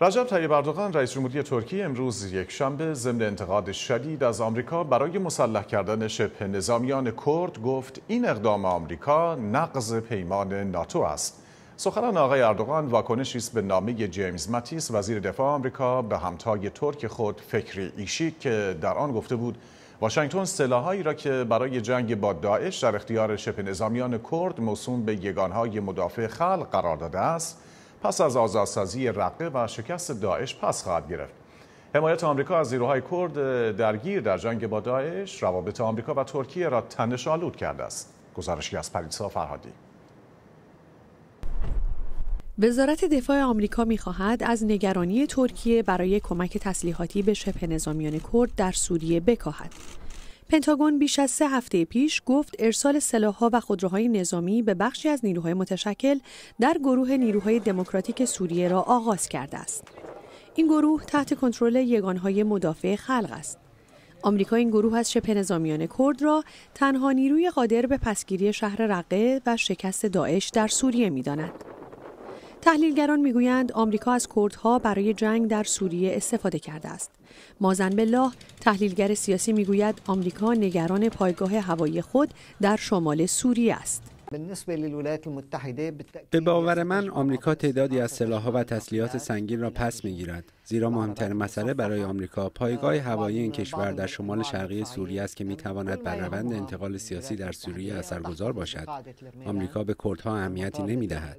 رجب طیب اردوغان رئیس جمهوری ترکیه امروز یک شنبه ضمن انتقاد شدید از آمریکا برای مسلح کردن شبه نظامیان کرد گفت این اقدام آمریکا نقض پیمان ناتو است. سخنان آقای اردوغان واکنشی است به نامه جیمز ماتیس وزیر دفاع آمریکا به همتای ترک خود فکری ایشی که در آن گفته بود واشنگتن سلاحهایی را که برای جنگ با داعش در اختیار شبه نظامیان کرد موسوم به یگانهای مدافع خلق قرار داده است پس از آزادسازی رقه و شکست داعش پس خواهد گرفت. حمایت آمریکا از نیروهای کرد درگیر در جنگ با داعش روابط آمریکا و ترکیه را تنش آلود کرده است. گزارشی از پریسا فرهادی. وزارت دفاع آمریکا می‌خواهد از نگرانی ترکیه برای کمک تسلیحاتی به شبه نظامیان کرد در سوریه بکاهد. پنتاگون بیش از سه هفته پیش گفت ارسال سلاحها و خودروهای نظامی به بخشی از نیروهای متشکل در گروه نیروهای دموکراتیک سوریه را آغاز کرده است. این گروه تحت کنترل یگانهای مدافع خلق است. آمریکا این گروه از شبه نظامیان کرد را تنها نیروی قادر به پسگیری شهر رقه و شکست داعش در سوریه می‌داند. تحلیلگران می‌گویند آمریکا از کردها برای جنگ در سوریه استفاده کرده است. مازن بالله تحلیلگر سیاسی می‌گوید آمریکا نگران پایگاه هوایی خود در شمال سوریه است. به باور من آمریکا تعدادی از سلاحها و تسلیحات سنگین را پس می‌گیرد. زیرا مهمترین مسئله برای آمریکا پایگاه هوایی این کشور در شمال شرقی سوریه است که می‌تواند بر روند انتقال سیاسی در سوریه اثرگذار باشد. آمریکا به کردها اهمیتی نمی‌دهد.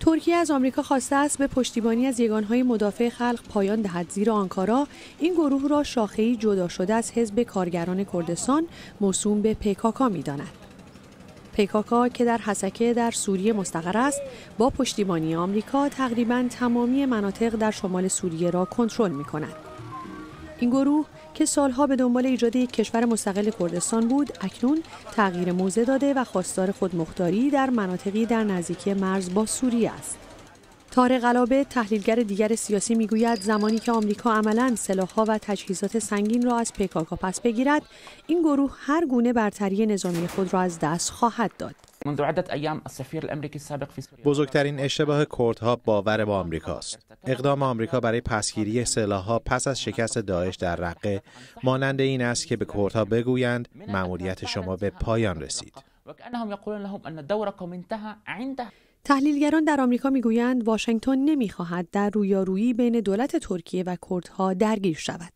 ترکیه از آمریکا خواسته است به پشتیبانی از یگانهای مدافع خلق پایان دهد. زیر آنکارا این گروه را شاخه‌ای جدا شده از حزب کارگران کردستان موسوم به پکاکا می‌داند. پکاکا که در حسکه در سوریه مستقر است با پشتیبانی آمریکا تقریبا تمامی مناطق در شمال سوریه را کنترل می کند. این گروه که سالها به دنبال ایجاد یک کشور مستقل کردستان بود اکنون تغییر موضع داده و خواستار خودمختاری در مناطقی در نزدیکی مرز با سوریه است تارق علابه تحلیلگر دیگر سیاسی می‌گوید زمانی که آمریکا عملا سلاحها و تجهیزات سنگین را از پکاکا پس بگیرد این گروه هر گونه برتری نظامی خود را از دست خواهد داد بزرگترین اشتباه کردها باور با آمریکاست. اقدام آمریکا برای پسگیری سلاحها پس از شکست داعش در رقه مانند این است که به کردها بگویند مأموریت شما به پایان رسید. تحلیلگران در آمریکا می‌گویند واشنگتن نمی‌خواهد در رویارویی بین دولت ترکیه و کردها درگیر شود.